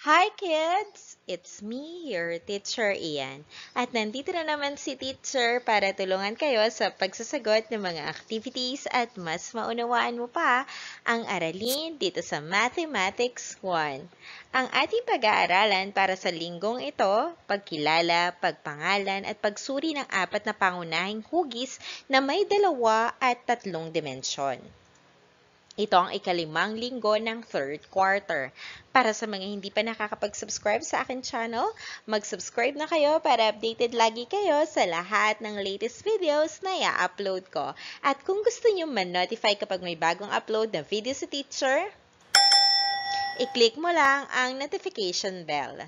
Hi kids! It's me, your teacher Ian. At nandito na naman si teacher para tulungan kayo sa pagsasagot ng mga activities at mas maunawaan mo pa ang aralin dito sa Mathematics 1. Ang ating pag-aaralan para sa linggong ito, pagkilala, pagpangalan at pagsuri ng apat na pangunahing hugis na may dalawa at tatlong dimensyon. Ito ang ikalimang linggo ng third quarter. Para sa mga hindi pa nakakapag-subscribe sa akin channel, mag-subscribe na kayo para updated lagi kayo sa lahat ng latest videos na i-upload ko. At kung gusto nyo man-notify kapag may bagong upload na video sa teacher, i-click mo lang ang notification bell.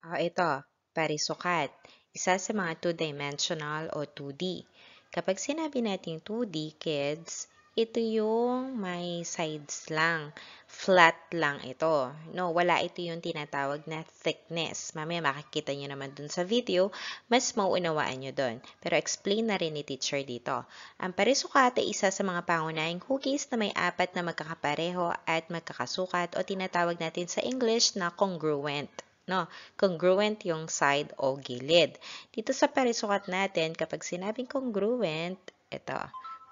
Ah, ito, parisukat. Isa sa mga two-dimensional o 2D. Kapag sinabi natin 2D, kids, ito yung may sides lang. Flat lang ito. No, wala ito yung tinatawag na thickness. Mamaya makikita nyo naman dun sa video, mas mauunawaan nyo dun. Pero explain na rin ni teacher dito. Ang parisukat ay isa sa mga pangunahing hugis na may apat na magkakapareho at magkakasukat o tinatawag natin sa English na congruent no? Congruent yung side o gilid. Dito sa parisukat natin, kapag sinabing congruent, ito,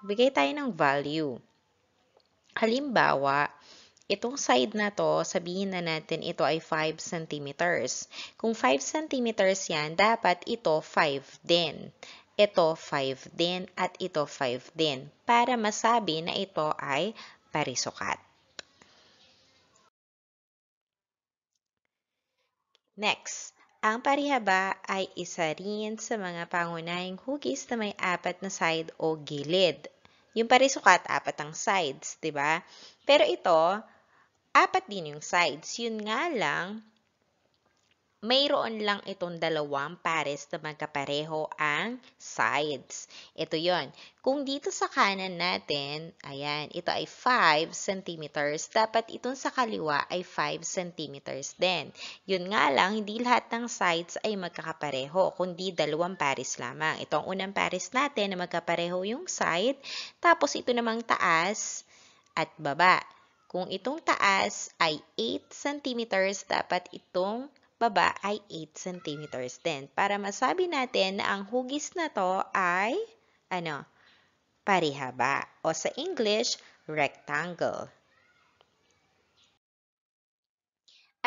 bigay tayo ng value. Halimbawa, itong side na to, sabihin na natin ito ay 5 centimeters. Kung 5 centimeters yan, dapat ito 5 din. Ito 5 din at ito 5 din para masabi na ito ay parisukat. Next, ang parihaba ay isa rin sa mga pangunahing hugis na may apat na side o gilid. Yung parisukat, apat ang sides, di ba? Pero ito, apat din yung sides. Yun nga lang, mayroon lang itong dalawang pares na magkapareho ang sides. Ito yon. Kung dito sa kanan natin, ayan, ito ay 5 centimeters, dapat itong sa kaliwa ay 5 centimeters din. Yun nga lang, hindi lahat ng sides ay magkakapareho, kundi dalawang pares lamang. Ito ang unang pares natin na magkapareho yung side, tapos ito namang taas at baba. Kung itong taas ay 8 centimeters, dapat itong baba ay 8 centimeters din. Para masabi natin na ang hugis na to ay, ano, parihaba. O sa English, rectangle.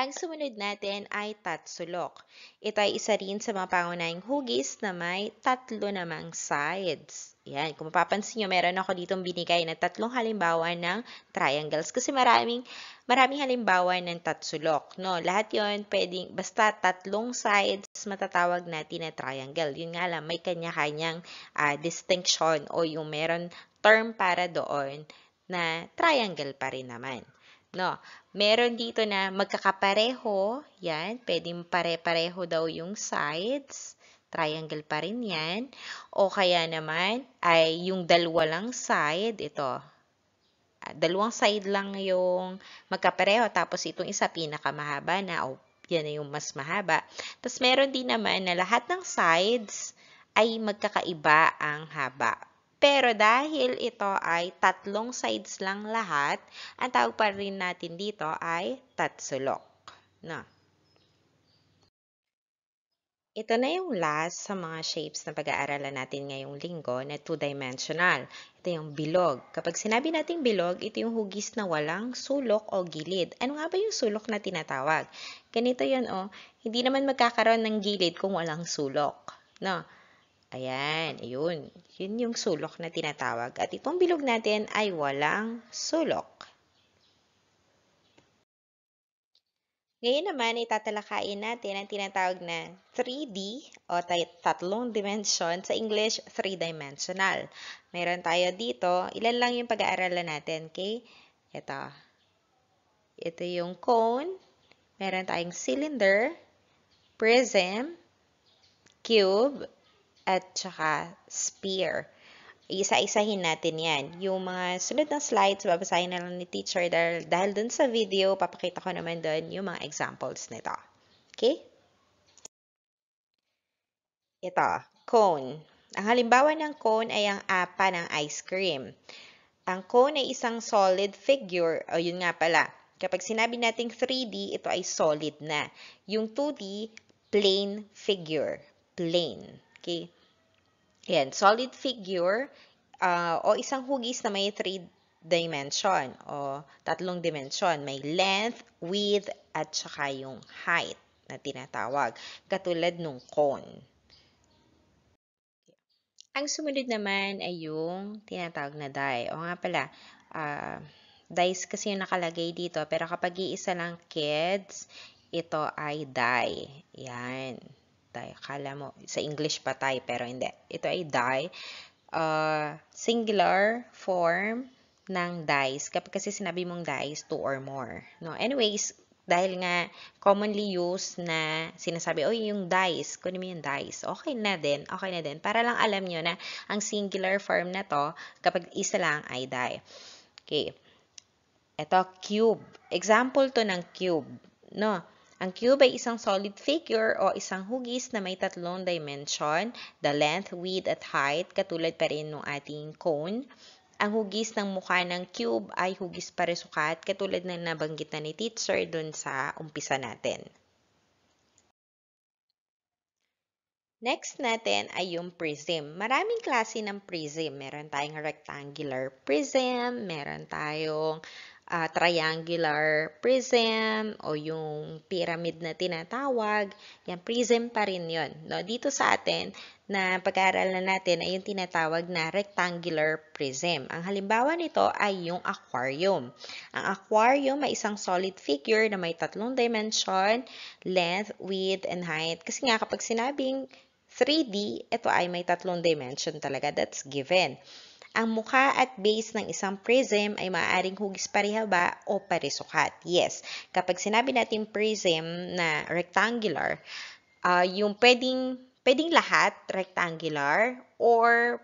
Ang sumunod natin ay tatsulok. Ito ay isa rin sa mga pangunahing hugis na may tatlo namang sides. Yan, kung mapapansin nyo, meron ako ditong binigay na tatlong halimbawa ng triangles kasi maraming, maraming halimbawa ng tatsulok. No? Lahat yon pwedeng, basta tatlong sides matatawag natin na triangle. Yun nga lang, may kanya-kanyang uh, distinction o yung meron term para doon na triangle pa rin naman. No, meron dito na magkakapareho, yan, pwedeng pare-pareho daw yung sides, triangle pa rin yan. O kaya naman ay yung dalawa lang side, ito, ah, dalawang side lang yung magkapareho, tapos itong isa pinakamahaba na, o yan na yung mas mahaba. Tapos meron din naman na lahat ng sides ay magkakaiba ang haba. Pero dahil ito ay tatlong sides lang lahat, ang tawag pa rin natin dito ay tatsulok. No. Ito na yung last sa mga shapes na pag-aaralan natin ngayong linggo na two-dimensional. Ito yung bilog. Kapag sinabi nating bilog, ito yung hugis na walang sulok o gilid. Ano nga ba yung sulok na tinatawag? Ganito yun, oh. Hindi naman magkakaroon ng gilid kung walang sulok. No. Ayan, ayun. Yun yung sulok na tinatawag. At itong bilog natin ay walang sulok. Ngayon naman, itatalakayin natin ang tinatawag na 3D o tatlong dimension. Sa English, three-dimensional. Meron tayo dito. Ilan lang yung pag-aaralan natin, okay? Ito. Ito yung cone. Meron tayong cylinder, prism, cube, at saka spear. Isa-isahin natin yan. Yung mga sunod na slides, babasahin na lang ni teacher dahil, dahil dun sa video, papakita ko naman dun yung mga examples nito. Okay? Ito, cone. Ang halimbawa ng cone ay ang apa ng ice cream. Ang cone ay isang solid figure, o yun nga pala, kapag sinabi nating 3D, ito ay solid na. Yung 2D, plain figure. Plain. Okay? Yan, solid figure uh, o isang hugis na may three dimension o tatlong dimension. May length, width, at saka yung height na tinatawag. Katulad nung cone. Ang sumunod naman ay yung tinatawag na die. O nga pala, uh, dice kasi yung nakalagay dito. Pero kapag iisa lang kids, ito ay die. Yan die. Kala mo, sa English pa tayo, pero hindi. Ito ay die. Uh, singular form ng dice. Kapag kasi sinabi mong dice, two or more. No? Anyways, dahil nga commonly used na sinasabi, oh, yung dice, kunin mo yung dice. Okay na din, okay na din. Para lang alam nyo na ang singular form na to, kapag isa lang ay die. Okay. Ito, cube. Example to ng cube. No? Ang cube ay isang solid figure o isang hugis na may tatlong dimension, the length, width, at height, katulad pa rin ng ating cone. Ang hugis ng mukha ng cube ay hugis parisukat, katulad ng nabanggit na ni teacher dun sa umpisa natin. Next natin ay yung prism. Maraming klase ng prism. Meron tayong rectangular prism, meron tayong uh, triangular prism o yung pyramid na tinatawag, yan, prism pa rin yun. No? Dito sa atin, na pag-aaralan natin ay yung tinatawag na rectangular prism. Ang halimbawa nito ay yung aquarium. Ang aquarium ay isang solid figure na may tatlong dimension, length, width, and height. Kasi nga kapag sinabing 3D, ito ay may tatlong dimension talaga. That's given. Ang mukha at base ng isang prism ay maaaring hugis parihaba o parisukat. Yes, kapag sinabi natin prism na rectangular, uh, yung pwedeng, pwedeng lahat rectangular or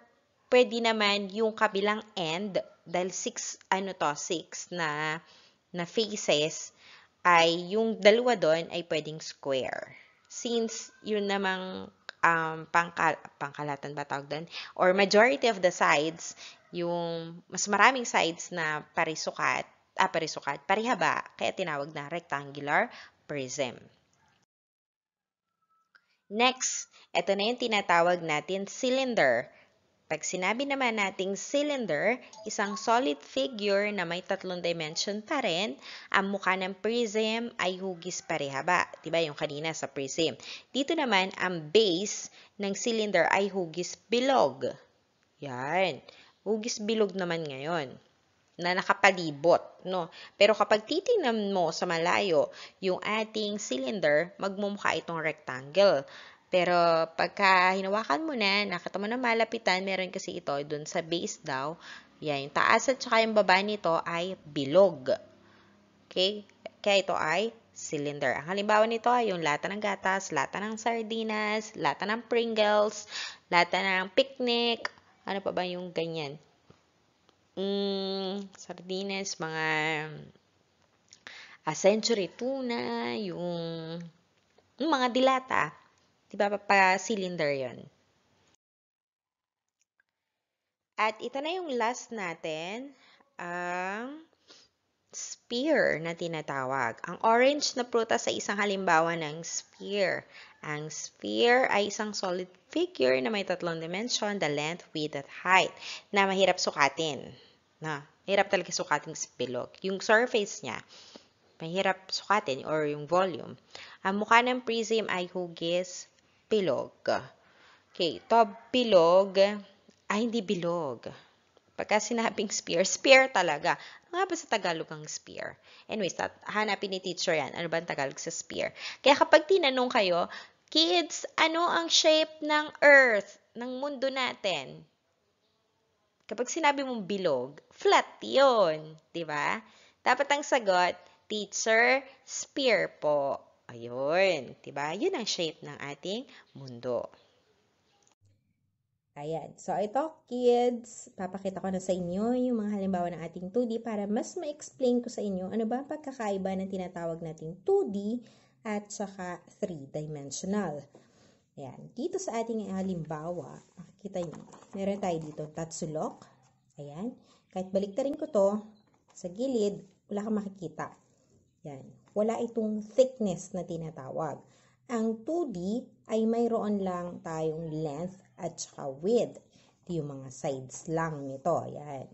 pwede naman yung kabilang end dahil 6 ano to 6 na na faces ay yung dalawa doon ay pwedeng square since yun namang um, pangkal pangkalatan ba tawag doon? Or majority of the sides, yung mas maraming sides na parisukat ah, parisukat, parihaba, kaya tinawag na rectangular prism. Next, ito na yung tinatawag natin cylinder. Pag sinabi naman nating cylinder, isang solid figure na may tatlong dimension pa rin, ang mukha ng prism ay hugis parehaba. Diba yung kanina sa prism? Dito naman, ang base ng cylinder ay hugis bilog. Yan. Hugis bilog naman ngayon na nakapalibot, no? Pero kapag titingnan mo sa malayo yung ating cylinder, magmumukha itong rectangle. Pero pagka hinawakan mo na, nakita mo na malapitan, meron kasi ito dun sa base daw. Yan, yung taas at saka yung baba nito ay bilog. Okay? Kaya ito ay cylinder. Ang halimbawa nito ay yung lata ng gatas, lata ng sardinas, lata ng Pringles, lata ng picnic. Ano pa ba yung ganyan? Mm, sardinas, mga a century tuna, yung, yung mga dilata. Di ba, pa-cylinder yon At ito na yung last natin, ang spear na tinatawag. Ang orange na prutas sa isang halimbawa ng spear. Ang spear ay isang solid figure na may tatlong dimension, the length, width, at height, na mahirap sukatin. Na, mahirap talaga sukatin sa bilog. Yung surface niya, mahirap sukatin or yung volume. Ang mukha ng prism ay hugis, bilog. Okay, to bilog ay hindi bilog. Pagka sinabing spear, spear talaga. Ano nga ba sa Tagalog ang spear? Anyways, hanapin ni teacher yan. Ano ba ang Tagalog sa spear? Kaya kapag tinanong kayo, kids, ano ang shape ng earth, ng mundo natin? Kapag sinabi mong bilog, flat yun. Di ba? Dapat ang sagot, teacher, spear po. Ayun, 'di ba? 'Yun ang shape ng ating mundo. Ayan. So, ito, kids, papakita ko na sa inyo yung mga halimbawa ng ating 2D para mas ma-explain ko sa inyo ano ba ang pagkakaiba ng tinatawag nating 2D at saka 3-dimensional. Ayan. Dito sa ating halimbawa, makikita nyo, meron tayo dito tatsulok. Ayan. Kahit baliktarin ko to, sa gilid, wala kang makikita. Yan. Wala itong thickness na tinatawag. Ang 2D ay mayroon lang tayong length at saka width. Ito yung mga sides lang nito. Yan.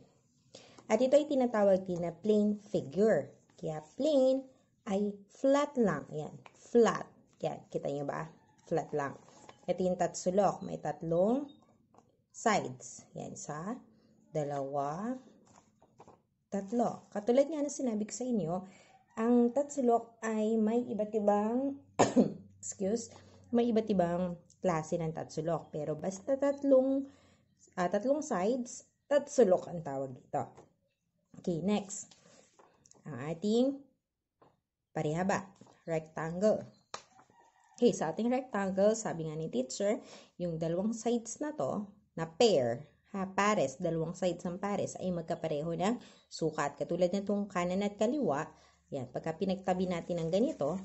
At ito ay tinatawag din na plane figure. Kaya plane ay flat lang. Yan. Flat. Yan. Kita nyo ba? Flat lang. Ito yung tatsulok. May tatlong sides. Yan. Isa, dalawa, tatlo. Katulad nga na sinabi ko sa inyo, ang tatsulok ay may iba't ibang, excuse, may iba't ibang klase ng tatsulok. Pero basta tatlong, uh, tatlong sides, tatsulok ang tawag dito. Okay, next. Ang ating parihaba, rectangle. Okay, sa ating rectangle, sabi nga ni teacher, yung dalawang sides na to, na pair, ha, pares, dalawang sides ng pares, ay magkapareho ng sukat. Katulad nitong kanan at kaliwa, yan, pagka pinagtabi natin ng ganito,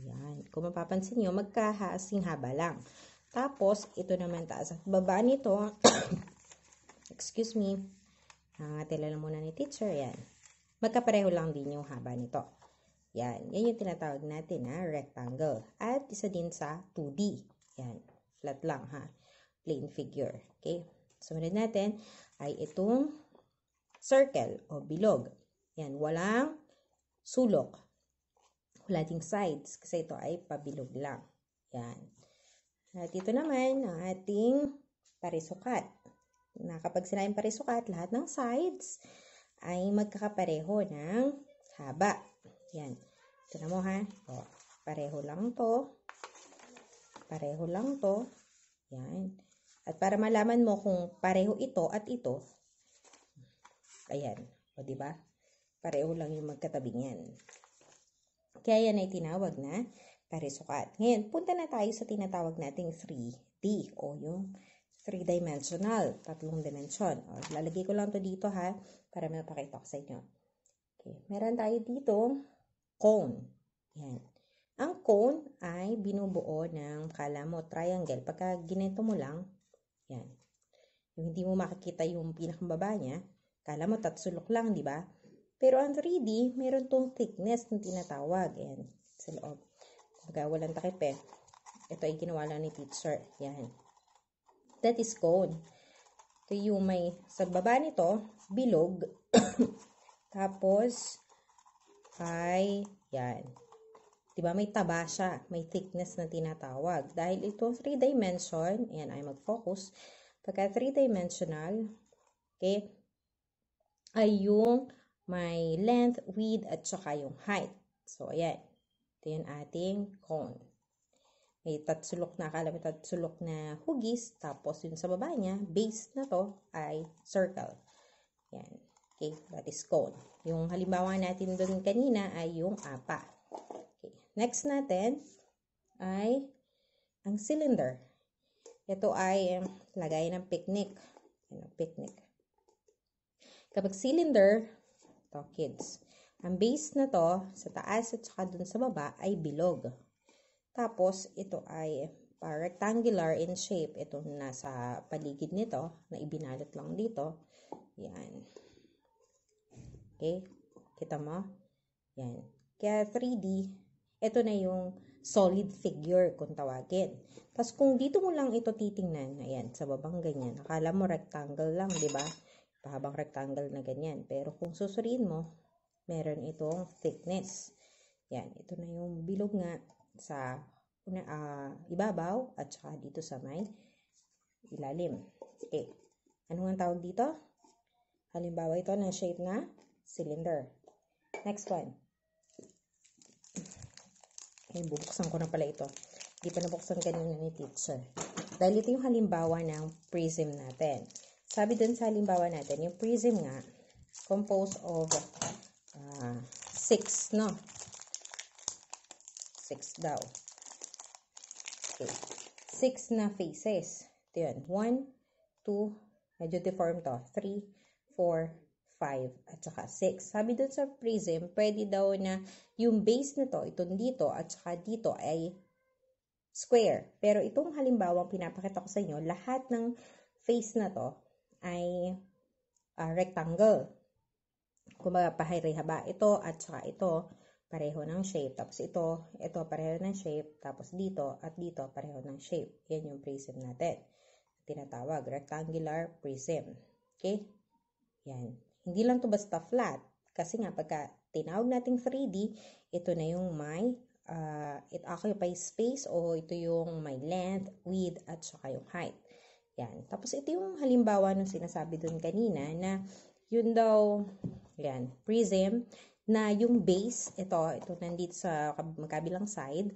ayan, kung mapapansin nyo, magkahasing haba lang. Tapos, ito naman taas at baba nito, excuse me, uh, tila lang muna ni teacher, yan. Magkapareho lang din yung haba nito. Yan, yan yung tinatawag natin na rectangle. At isa din sa 2D. Yan, flat lang ha. Plain figure. Okay? Sumunod natin ay itong circle o bilog. Yan, walang sulok. Wala sides kasi ito ay pabilog lang. Yan. At ito naman ang ating parisukat. Na kapag sinayang parisukat, lahat ng sides ay magkakapareho ng haba. Yan. Ito na mo ha. O, pareho lang to. Pareho lang to. Yan. At para malaman mo kung pareho ito at ito, ayan. O, di ba? Pareho lang yung magkatabing yan. Kaya yan ay tinawag na parisukat. Ngayon, punta na tayo sa tinatawag nating 3D o yung 3-dimensional, tatlong dimensyon. O, lalagay ko lang to dito ha, para mapakita ko sa inyo. Okay. Meron tayo dito, cone. Yan. Ang cone ay binubuo ng, kala mo, triangle. Pagka ginito mo lang, yan. Yung hindi mo makikita yung pinakababa niya, kala mo tatsulok lang, di ba? Pero ang 3D, meron tong thickness na tinatawag. Ayan, sa loob. Kumbaga, walang takip eh. Ito ay ginawa lang ni teacher. Yan. That is cone. Ito yung may, sa baba nito, bilog. Tapos, ay, yan. Diba, may taba siya. May thickness na tinatawag. Dahil ito, 3 dimension, ayan, ay mag-focus. Pagka 3-dimensional, okay, ay yung may length, width, at saka yung height. So, ayan. Ito yung ating cone. May tatsulok na, akala may tatsulok na hugis. Tapos, yung sa baba niya, base na to ay circle. Yan. Okay, that is cone. Yung halimbawa natin doon kanina ay yung apa. Okay. Next natin ay ang cylinder. Ito ay um, lagay ng picnic. Yan, picnic. Kapag cylinder, to kids, ang base na to, sa taas at saka dun sa baba, ay bilog. Tapos, ito ay rectangular in shape. Ito nasa paligid nito, na ibinalot lang dito. Yan. Okay? Kita mo? Yan. Kaya 3D, ito na yung solid figure kung tawagin. Tapos kung dito mo lang ito titingnan, ayan, sa babang ganyan, akala mo rectangle lang, di ba? Pahabang rectangle na ganyan. Pero kung susuriin mo, meron itong thickness. Yan, ito na yung bilog nga sa una, uh, ibabaw at saka dito sa may ilalim. Okay. Ano ang tawag dito? Halimbawa ito na shape na cylinder. Next one. Ay, bubuksan ko na pala ito. Hindi pa nabuksan kanina ni teacher. Dahil ito yung halimbawa ng prism natin. Sabi dun sa halimbawa natin, yung prism nga, composed of uh, six, no? Six daw. Okay. Six na faces. Ito yun. One, two, medyo deform to. Three, four, five, at saka six. Sabi dun sa prism, pwede daw na yung base nito, itong dito, at saka dito ay square. Pero itong halimbawa pinapakita ko sa inyo, lahat ng face na to ay uh, rectangle. Kumbaga, pahiri-haba ito at saka ito, pareho ng shape. Tapos ito, ito pareho ng shape. Tapos dito at dito, pareho ng shape. Yan yung prism natin. Tinatawag, rectangular prism. Okay? Yan. Hindi lang to basta flat. Kasi nga, pagka tinawag nating 3D, ito na yung may uh, it occupies space o ito yung may length, width, at saka yung height. Yan. Tapos ito yung halimbawa ng sinasabi dun kanina na yun daw, yan, prism, na yung base, ito, ito nandito sa magkabilang side,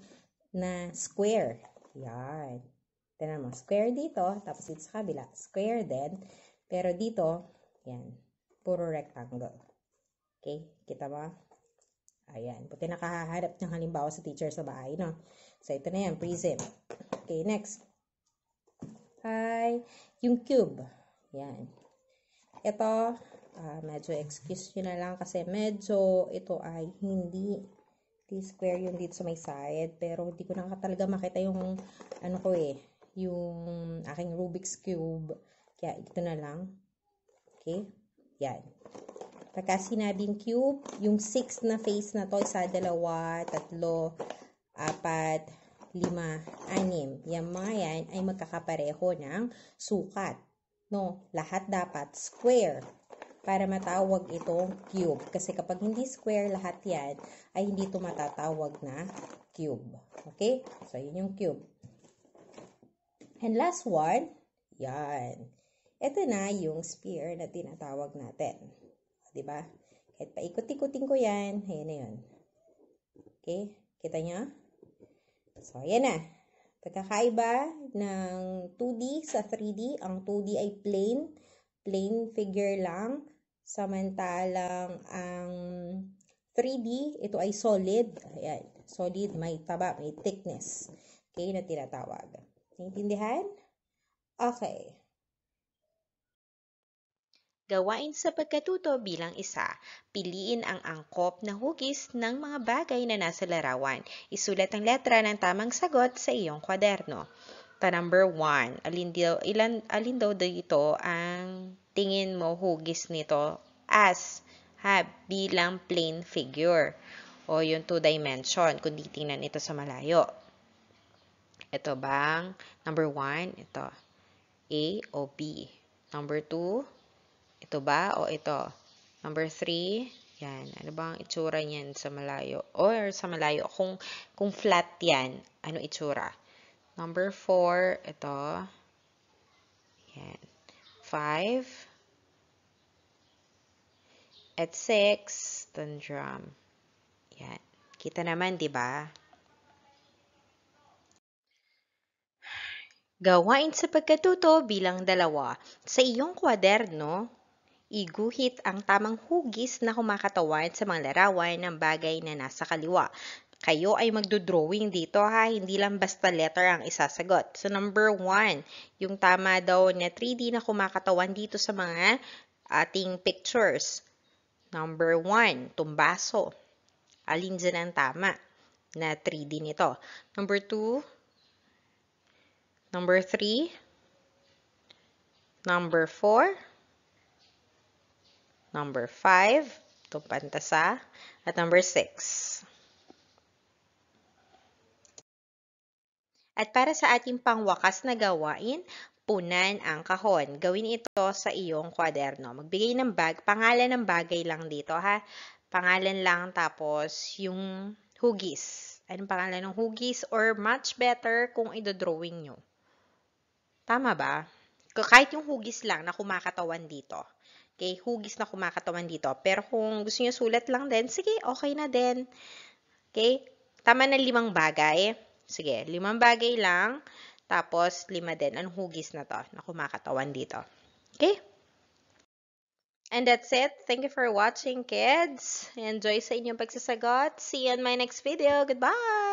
na square. Yan. Tignan mo, square dito, tapos dito sa kabila, square din. Pero dito, yan, puro rectangle. Okay, kita mo? Ayan, puti nakahahanap ng halimbawa sa teacher sa bahay, no? So, ito na yan, prism. Okay, next ay yung cube. Yan. Ito, uh, medyo excuse nyo na lang kasi medyo ito ay hindi di square yung dito sa may side. Pero hindi ko na talaga makita yung ano ko eh, yung aking Rubik's Cube. Kaya ito na lang. Okay? Yan. Pagka sinabing cube, yung 6 na face na to, isa, dalawa, tatlo, apat, lima, anim. Yung mga yan ay magkakapareho ng sukat. No, lahat dapat square para matawag itong cube. Kasi kapag hindi square lahat yan, ay hindi ito matatawag na cube. Okay? So, yun yung cube. And last one, yan. Ito na yung sphere na tinatawag natin. ba? Diba? Kahit paikot-ikutin ko yan, ayan na yun. Okay? Kita nyo? So, ayan na. Pagkakaiba ng 2D sa 3D, ang 2D ay plain, plain figure lang. Samantalang ang 3D, ito ay solid. Ayan, solid, may taba, may thickness. Okay, na tinatawag. Naintindihan? Okay. Gawain sa pagkatuto bilang isa. Piliin ang angkop na hugis ng mga bagay na nasa larawan. Isulat ang letra ng tamang sagot sa iyong kwaderno. Pa number 1, alin, alin daw dito ang tingin mo hugis nito as ha, bilang plane figure o yung two dimension kung titingnan ito sa malayo. Ito bang number 1, ito A o B. Number 2, ito ba o ito? Number 3, yan. Ano ba ang itsura niyan sa malayo? Or sa malayo, kung, kung flat yan, ano itsura? Number 4, ito. Yan. 5. At 6, drum. Yan. Kita naman, di ba? Gawain sa pagkatuto bilang dalawa. Sa iyong kwaderno, iguhit ang tamang hugis na kumakatawan sa mga larawan ng bagay na nasa kaliwa. Kayo ay magdo-drawing dito ha, hindi lang basta letter ang isasagot. So number one, yung tama daw na 3D na kumakatawan dito sa mga ating pictures. Number one, tumbaso. Alin dyan ang tama na 3D nito? Number two, number three, number four, number five, tumpantasa, at number six. At para sa ating pangwakas na gawain, punan ang kahon. Gawin ito sa iyong kwaderno. Magbigay ng bag, pangalan ng bagay lang dito ha. Pangalan lang tapos yung hugis. Anong pangalan ng hugis? Or much better kung idodrawing nyo. Tama ba? Kahit yung hugis lang na kumakatawan dito. Okay, hugis na kumakatawan dito. Pero kung gusto niyo sulat lang din, sige, okay na din. Okay? Tama na limang bagay. Sige, limang bagay lang. Tapos, lima din. Anong hugis na to na kumakatawan dito? Okay? And that's it. Thank you for watching, kids. Enjoy sa inyong pagsasagot. See you in my next video. Goodbye!